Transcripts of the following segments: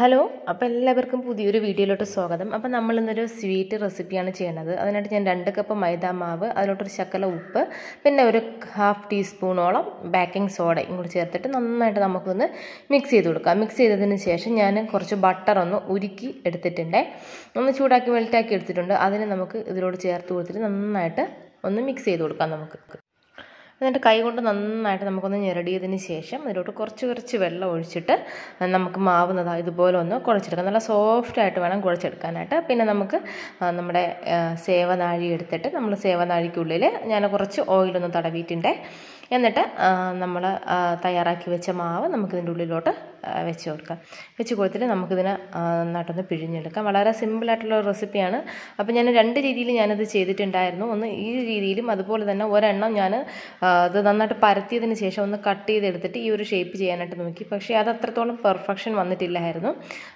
Hello അപ്പോൾ എല്ലാവർക്കും പുതിയൊരു വീഡിയോയിലോട്ട് സ്വാഗതം. അപ്പോൾ നമ്മൾ ഇന്നൊരു സ്വീറ്റ് റെസിപ്പിയാണ് ചെയ്യുന്നത്. അതിനായിട്ട് ഞാൻ രണ്ട് കപ്പ് മൈദ മാവ് അതിലോട്ടൊരു ശക്കല ഉപ്പ് പിന്നെ ഒരു ഹാഫ് ടീസ്പൂണോളം ബേക്കിംഗ് സോഡയും കൂടി ചേർത്തിട്ട് നന്നായിട്ട് നമുക്കൊന്ന് മിക്സ് ചെയ്ത് കൊടുക്കാം. മിക്സ് ചെയ്തതിന് ശേഷം ഞാൻ കുറച്ച് ബട്ടർ ഒന്ന് ഉരുക്കി എടുത്തിട്ടുണ്ട്. ഒന്ന് ചൂടാക്കി മെൽറ്റാക്കി എടുത്തിട്ടുണ്ട്. അതിന് നമുക്ക് ഇതിലോട് ചേർത്ത് കൊടുത്തിട്ട് നന്നായിട്ട് ഒന്ന് മിക്സ് ചെയ്ത് കൊടുക്കാം നമുക്ക്. എന്നിട്ട് കൈ കൊണ്ട് നന്നായിട്ട് നമുക്കൊന്ന് ഞെരടിയതിന് ശേഷം അതിലോട്ട് കുറച്ച് കുറച്ച് വെള്ളം ഒഴിച്ചിട്ട് നമുക്ക് മാവുന്നത് ഇതുപോലെ ഒന്ന് കുഴച്ചെടുക്കാം. നല്ല സോഫ്റ്റായിട്ട് വേണം കുഴച്ചെടുക്കാനായിട്ട്. പിന്നെ നമുക്ക് നമ്മുടെ സേവനാഴി എടുത്തിട്ട് നമ്മൾ സേവനാഴിക്കുള്ളിൽ ഞാൻ കുറച്ച് ഓയിലൊന്ന് തടവിയിട്ടുണ്ട്. എന്നിട്ട് നമ്മൾ തയ്യാറാക്കി വെച്ച മാവ് നമുക്കിതിന്റെ ഉള്ളിലോട്ട് വെച്ച് കൊടുക്കാം. വെച്ച് കൊടുത്തിട്ട് നമുക്കിതിനെ നന്നായിട്ടൊന്ന് പിഴിഞ്ഞെടുക്കാം. വളരെ സിമ്പിളായിട്ടുള്ള റെസിപ്പിയാണ് അപ്പോൾ ഞാൻ രണ്ട് രീതിയിൽ ഞാനത് ചെയ്തിട്ടുണ്ടായിരുന്നു. ഒന്ന് ഈ രീതിയിലും അതുപോലെ തന്നെ ഒരെണ്ണം ഞാൻ അത് നന്നായിട്ട് പരത്തിയതിന് ശേഷം ഒന്ന് കട്ട് ചെയ്തെടുത്തിട്ട് ഈ ഒരു ഷേപ്പ് ചെയ്യാനായിട്ട് നോക്കി. പക്ഷേ അത് അത്രത്തോളം പെർഫെക്ഷൻ വന്നിട്ടില്ലായിരുന്നു.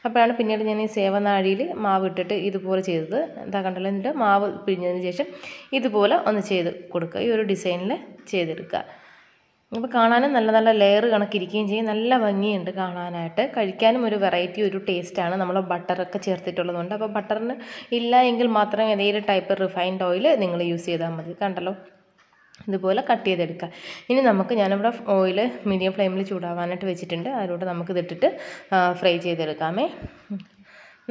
അപ്പോഴാണ് പിന്നീട് ഞാൻ ഈ സേവനാഴിയിൽ മാവ് ഇട്ടിട്ട് ഇതുപോലെ ചെയ്തത്. എന്താ കണ്ടല്ലോ എന്നിട്ട് മാവ് പിഴിഞ്ഞതിന് ശേഷം ഇതുപോലെ ഒന്ന് ചെയ്ത് കൊടുക്കുക. ഈ ഒരു ഡിസൈനിൽ ചെയ്തെടുക്കുക. അപ്പോൾ കാണാനും നല്ല നല്ല ലെയർ കണക്കിരിക്കുകയും ചെയ്യും. നല്ല ഭംഗിയുണ്ട് കാണാനായിട്ട്. കഴിക്കാനും ഒരു വെറൈറ്റി ഒരു ടേസ്റ്റാണ് നമ്മൾ ബട്ടറൊക്കെ ചേർത്തിട്ടുള്ളതുകൊണ്ട്. അപ്പോൾ ബട്ടറിന് ഇല്ല എങ്കിൽ മാത്രം ഏതെങ്കിലും ടൈപ്പ് റിഫൈൻഡ് ഓയിൽ നിങ്ങൾ യൂസ് ചെയ്താൽ മതി. കണ്ടല്ലോ? ഇതുപോലെ കട്ട് ചെയ്തെടുക്കുക. ഇനി നമുക്ക് ഞാനിവിടെ ഓയിൽ മീഡിയം ഫ്ലെയിമിൽ ചൂടാവാനായിട്ട് വെച്ചിട്ടുണ്ട്. അതിലൂടെ നമുക്കിതിട്ടിട്ട് ഫ്രൈ ചെയ്തെടുക്കാമേ.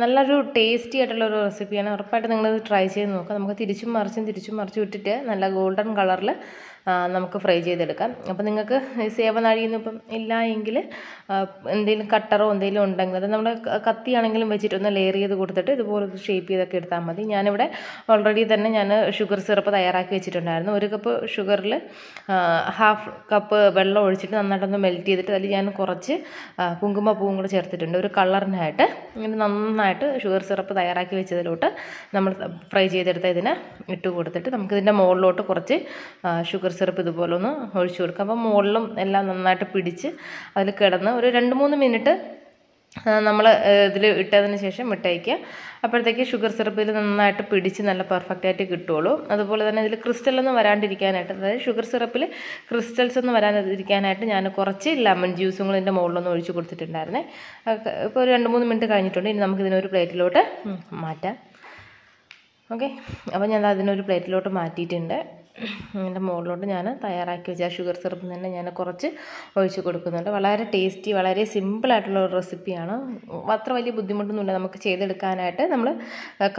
നല്ലൊരു ടേസ്റ്റി ആയിട്ടുള്ള ഒരു റെസിപ്പിയാണ് ഉറപ്പായിട്ട് നിങ്ങളിത് ട്രൈ ചെയ്ത് നോക്കുക. നമുക്ക് തിരിച്ചും മറിച്ചും തിരിച്ചും മറിച്ചും ഇട്ടിട്ട് നല്ല ഗോൾഡൻ കളറിൽ നമുക്ക് ഫ്രൈ ചെയ്തെടുക്കാം. അപ്പോൾ നിങ്ങൾക്ക് സേവനാഴിയൊന്നും ഇപ്പം ഇല്ല എങ്കിൽ എന്തെങ്കിലും കട്ടറോ എന്തെങ്കിലും ഉണ്ടെങ്കിൽ അത് നമ്മുടെ കത്തിയാണെങ്കിലും വെച്ചിട്ടൊന്ന് ലെയർ ചെയ്ത് കൊടുത്തിട്ട് ഇതുപോലെ ഷേപ്പ് ചെയ്തൊക്കെ എടുത്താൽ മതി. ഞാനിവിടെ ഓൾറെഡി തന്നെ ഞാൻ ഷുഗർ സിറപ്പ് തയ്യാറാക്കി വെച്ചിട്ടുണ്ടായിരുന്നു. ഒരു കപ്പ് ഷുഗറിൽ ഹാഫ് കപ്പ് വെള്ളം ഒഴിച്ചിട്ട് നന്നായിട്ടൊന്ന് മെൽറ്റ് ചെയ്തിട്ട് അതിൽ ഞാൻ കുറച്ച് കുങ്കുമപ്പൂവും കൂടെ ചേർത്തിട്ടുണ്ട്. ഒരു കളറിനായിട്ട്. ഇങ്ങനെ നന്നായിട്ട് ഷുഗർ സിറപ്പ് തയ്യാറാക്കി വെച്ചതിലോട്ട് നമ്മൾ ഫ്രൈ ചെയ്തെടുത്ത ഇതിനെ ഇട്ട് കൊടുത്തിട്ട് നമുക്കിതിന്റെ മുകളിലോട്ട് കുറച്ച് ഷുഗർ സിറപ്പ് ഇതുപോലെ ഒന്ന് ഒഴിച്ചു കൊടുക്കുക. അപ്പോൾ മുകളിലും എല്ലാം നന്നായിട്ട് പിടിച്ച് അതിൽ കിടന്ന് ഒരു രണ്ട് മൂന്ന് മിനിറ്റ് നമ്മൾ ഇതിൽ ഇട്ടതിന് ശേഷം ഇട്ടയക്കുക അപ്പോഴത്തേക്ക് ഷുഗർ സിറപ്പിൽ നന്നായിട്ട് പിടിച്ച് നല്ല പെർഫെക്റ്റ് ആയിട്ട് കിട്ടുള്ളൂ അതുപോലെ തന്നെ ഇതിൽ ക്രിസ്റ്റലൊന്നും വരാണ്ടിരിക്കാനായിട്ട് അതായത് ഷുഗർ സിറപ്പിൽ ക്രിസ്റ്റൽസ് ഒന്നും വരാതിരിക്കാനായിട്ട് ഞാൻ കുറച്ച് ലെമൺ ജ്യൂസും കൂടെ ഇതിന്റെ മുകളിലൊന്ന് ഒഴിച്ച് കൊടുത്തിട്ടുണ്ടായിരുന്നേ. ഇപ്പോൾ ഒരു രണ്ട് മൂന്ന് മിനിറ്റ് കഴിഞ്ഞിട്ടുണ്ട്. ഇനി നമുക്കിതിനൊരു പ്ലേറ്റിലോട്ട് മാറ്റാം. ഓക്കെ. അപ്പോൾ ഞാൻ അതിനൊരു പ്ലേറ്റിലോട്ട് മാറ്റിയിട്ടുണ്ട്. ഇതിന്റെ മുകളിലോട്ട് ഞാൻ തയ്യാറാക്കി വെച്ച ഷുഗർ സിറപ്പ് തന്നെ ഞാൻ കുറച്ച് ഒഴിച്ച് കൊടുക്കുന്നുണ്ട്. വളരെ ടേസ്റ്റി വളരെ സിമ്പിളായിട്ടുള്ള ഒരു റെസിപ്പിയാണ് അത്ര വലിയ ബുദ്ധിമുട്ടൊന്നുമില്ല. നമുക്ക് ചെയ്തെടുക്കാനായിട്ട് നമ്മൾ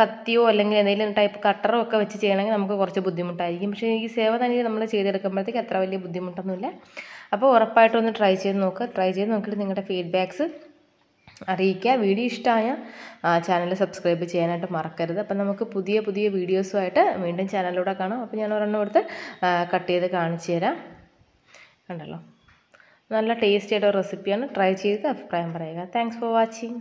കത്തിയോ അല്ലെങ്കിൽ എന്തെങ്കിലും ടൈപ്പ് കട്ടറോ ഒക്കെ വെച്ച് ചെയ്യണമെങ്കിൽ നമുക്ക് കുറച്ച് ബുദ്ധിമുട്ടായിരിക്കും. പക്ഷേ ഈ സേവ തന്നെ നമ്മൾ ചെയ്തെടുക്കുമ്പോഴത്തേക്ക് അത്ര വലിയ ബുദ്ധിമുട്ടൊന്നുമില്ല. അപ്പോൾ ഉറപ്പായിട്ടും ഒന്ന് ട്രൈ ചെയ്ത് നോക്കുക ട്രൈ ചെയ്ത് നോക്കിയിട്ട് നിങ്ങളുടെ ഫീഡ്ബാക്ക്സ് അറിയിക്കുക. വീഡിയോ ഇഷ്ടമായ ചാനൽ സബ്സ്ക്രൈബ് ചെയ്യാനായിട്ട് മറക്കരുത്. അപ്പം നമുക്ക് പുതിയ പുതിയ വീഡിയോസുമായിട്ട് വീണ്ടും ചാനലിലൂടെ കാണാം. അപ്പോൾ ഞാൻ ഒരെണ്ണം എടുത്ത് കട്ട് ചെയ്ത് കാണിച്ചു തരാം. കണ്ടല്ലോ? നല്ല ടേസ്റ്റി ആയിട്ട് റെസിപ്പിയാണ്. ട്രൈ ചെയ്ത് അഭിപ്രായം പറയുക. Thanks for watching.